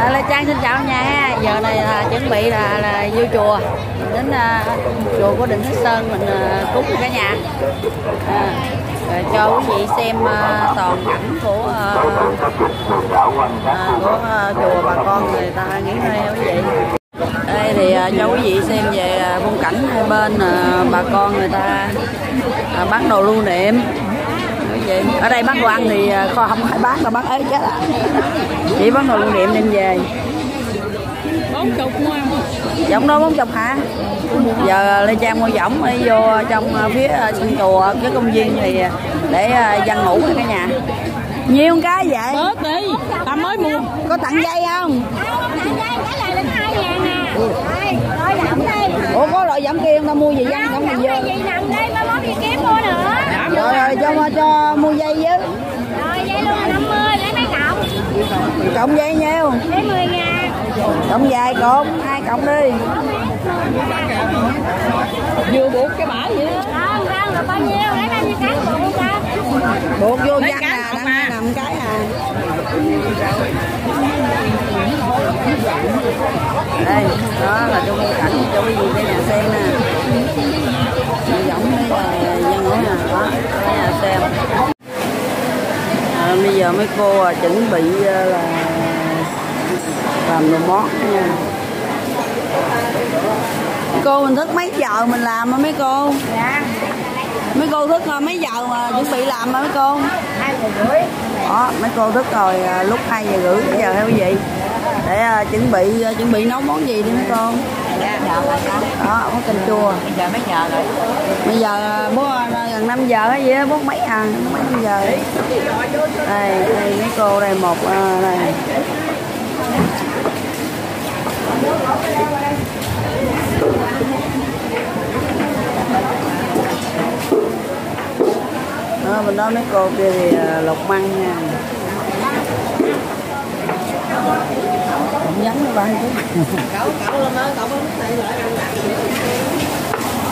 À, Lê Trang xin chào nhà ha. Giờ này là chuẩn bị là, là vô chùa. Đến à, chùa của Định Thế Sơn mình à, cúng cả nhà. À, rồi cho quý vị xem à, toàn cảnh của à, à, của à, chùa bà con người ta nghỉ ngơi quý vị đây. Thì à, cho quý vị xem về à, phong cảnh hai bên à, bà con người ta à, bán đồ lưu niệm vị ở đây bán đồ ăn thì à, kho không phải bán đâu bán ế chết à. Chỉ bán đồ lưu niệm đem về. Bốn chục mua giống đó bốn chục hả? Giờ lê trang mua giống đi vô trong à, phía à, sân chùa cái công viên thì để dân ngủ cả nhà. Nhiêu cái vậy? Bớt đi ta mới mua. Có tặng dây không? Ủa có loại giống kia không ta mua gì dân giống gì vô rồi rồi cho cho mua dây với. Cộng dây nhiêu? Cộng dài cột hai cộng đi. Vừa buộc cái bả vậy đó. Buộc vô Lấy dắt cái à cột đang mà. Nằm cái à. Đây đó là trong phong cảnh cho quý vị cả nhà xem nè. Giống với là dân ngủ nè đó cả nhà xem à, bây giờ mấy cô à, chuẩn bị à, là làm đồ món nha. Cô mình thức mấy giờ mình làm hả mấy cô? Mấy cô thức à, mấy giờ mà chuẩn bị làm hả mấy cô đó mấy cô thức rồi à, lúc 2 giờ rưỡi bây giờ theo quý vị để à, chuẩn bị à, chuẩn bị nấu món gì đi mấy cô đó có canh chua. Giờ mấy giờ rồi. Bây giờ bố gần 5 giờ hay gì đó bố mấy à mấy năm giờ? Đây đây mấy cô đây một à, đây đó bên đó mấy cô kia thì à, măng nha. Cũng nhắn nó ba chút.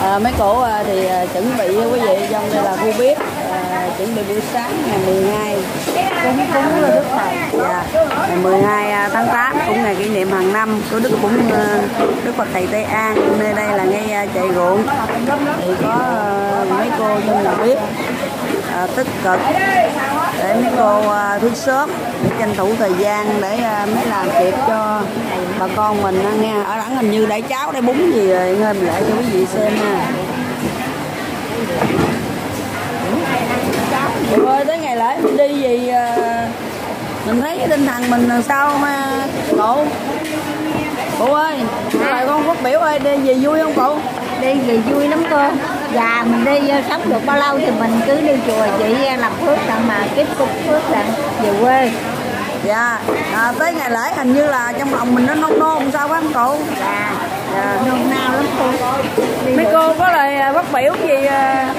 À, mấy cổ à, thì à, chuẩn bị quý vị trong đây là khu bếp à, chuẩn bị buổi sáng ngày 12 cúng cúng đức thầy dạ. ngày 12 à, tháng 8 cũng ngày kỷ niệm hàng năm của đức cũng đức phật thầy tây an. Nơi đây là ngay chạy ruộng. Thì có mấy cô trong nhà bếp à, tích cực để mấy cô à, thức sớm để tranh thủ thời gian để à, mới làm kịp cho bà con mình nghe. Ở đẳng hình như để cháo để bún gì rồi nghe mình lại cho quý vị xem nha. Trời ơi tới ngày lễ mình đi gì à, mình thấy cái tinh thần mình làm sao mà cậu? Cụ ơi lại con phát biểu ơi đi gì vui không cụ đi gì vui lắm cô. Già mình đi ờ, sống được bao lâu thì mình cứ đi chùa chị ờ, làm phước đặng mà kiếp cục phước đặng về quê. Dạ à, tới ngày lễ hình như là trong lòng mình nó nôn nôn sao phải không cụ? Dạ dạ nôn nao lắm cô. Mấy cô có lời à, phát biểu gì à,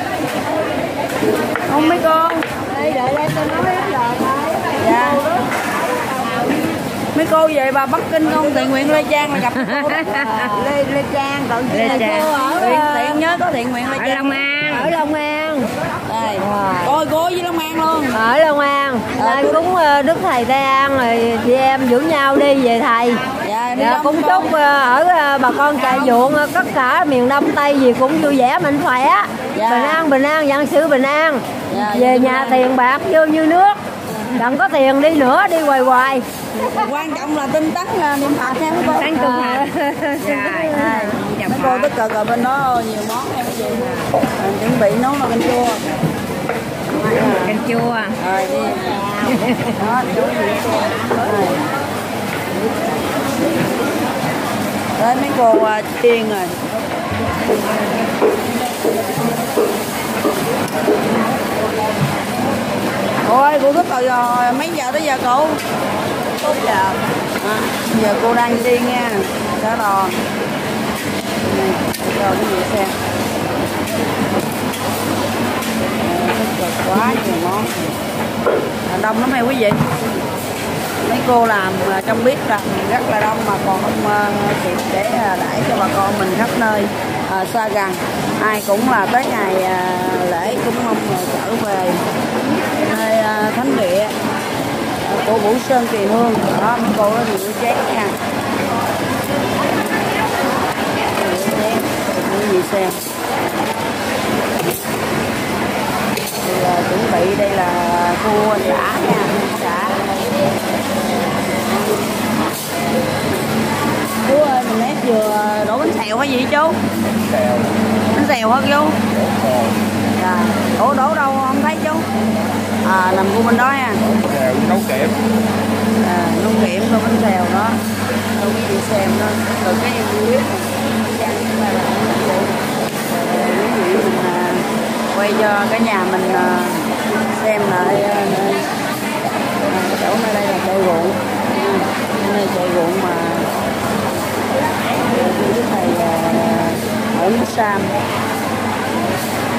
không mấy cô Đây, đợi đây tôi nói hết rồi thôi dạ mấy cô về bà bắc kinh không thiện nguyện lê trang là gặp cô đó. lê lê trang còn chị Lê là Trang. cô ở thiện, ờ, thiện nhớ có thiện nguyện lê ở trang long an ở long an Wow. coi cô với long an luôn ở long an Ờ, đây cúng ờ, đức thầy tây an rồi chị em giữ nhau đi về thầy dạ Dạ, cũng con. chúc ờ, ở ờ, bà con trà ruộng ờ, tất cả miền đông tây gì cũng vui vẻ mạnh khỏe Dạ. bình an bình an vạn sự bình an Dạ, về dạ, nhà dạ. tiền bạc vô như nước đừng có tiền đi nữa đi hoài hoài. Quan trọng là tinh tấn niệm phật mấy cô Tán tu hả? Mấy cô tích cực ở bên đó nhiều món em gì à, chuẩn bị nấu nồi canh chua. Canh chua. Rồi đi đó chú gì Rồi. Đấy mấy cô à, chiên rồi Ôi cô thức rồi, rồi mấy giờ tới giờ cô? 4 giờ. À, Giờ cô đang chiên nha Đó rồi Này, cho cái gì xem? Quá nhiều món. À, Đông lắm hay quý vị. Mấy cô làm à, trong bếp là rất là đông mà còn không à, kịp để đãi cho bà con mình khắp nơi à, xa gần. Ai cũng là tới ngày à, lễ cũng mong trở về thánh địa. Của Vũ Sơn Kỳ Hương đó mấy cô đó thì rửa chén nha. Quý vị xem thì là chuẩn bị đây là cua chả nha chả chú ơi mình ép vừa đổ bánh xèo hay gì chú? Bánh xèo. Hả chú? Dạ đổ đổ đâu không thấy chú à làm của bên đó nha. Xèo nấu kẹp à, nông kiểm của bánh xèo đó. Quý vị xem đó rồi cái em biết quay cho cả nhà mình à, xem lại cái chỗ nơi đây là chợ ruộng. Ừ, nơi chợ ruộng mà cái thầy ở nước Sam.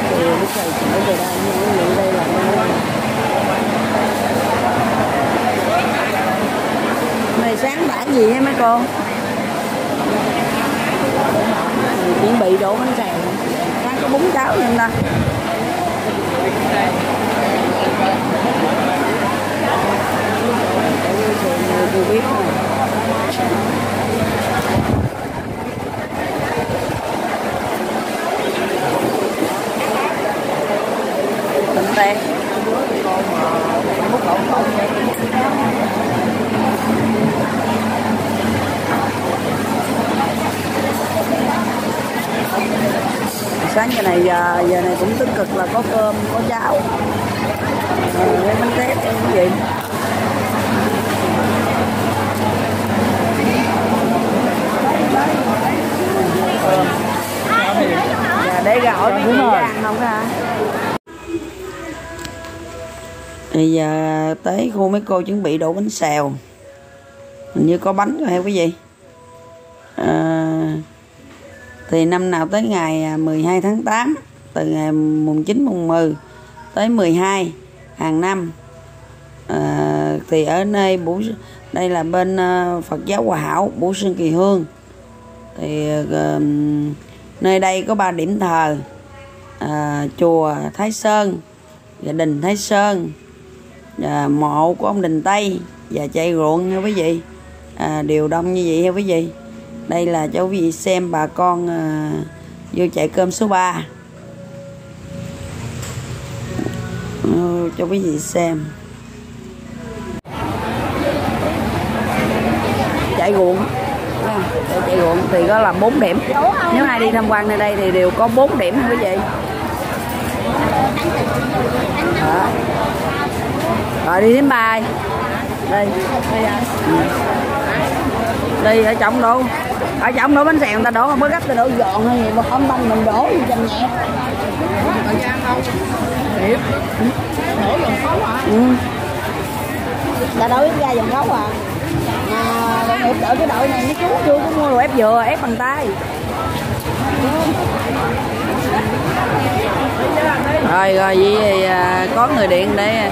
Thì đức thầy về đây đây là nơi này sáng bản gì hả mấy cô chuẩn bị đổ bánh xèo đang có bún cháo nha không ta chưa biết rồi Tình tét sáng giờ này giờ giờ này cũng tích cực là có cơm có cháo. Ờ, lấy bánh tét em quý vị dạ để ăn không hả? Bây giờ tới khu mấy cô chuẩn bị đổ bánh xèo. Hình như có bánh rồi hả quý vị à, thì năm nào tới ngày à, 12 tháng 8 từ ngày mùng 9 mùng 10 tới 12 hàng năm à, thì ở nơi Bủ đây là bên ờ, Phật giáo Hòa Hảo Bủ Sơn Kỳ Hương. Thì à, nơi đây có ba điểm thờ à, chùa Thái Sơn và đình Thái Sơn và mộ của ông Đình Tây và chạy ruộng nha quý vị. À, đều đông như vậy nha quý vị đây là cháu vị xem bà con à, vô chạy cơm số 3 ừ, ờ, cho quý vị xem. Chạy ruộng. Ờ, à, chạy, ruộng thì có là 4 điểm. Nếu ai đi tham quan nơi đây thì đều có 4 điểm quý vị? Đó. rồi đi đến bài. Đây. Ừ. đi ở trong đâu? Ở trong đổ bánh xèo người ta đổ không có gấp ta đổ dọn hay gì mà không bông mình đổ gì chành nhẹ ừ. ta đổ ít ra dòng khấu à? Mà đội nghiệp đợi cái đội này mấy chú chưa có mua đồ ép dừa ép bằng tay. Rồi rồi vậy thì à, có người điện để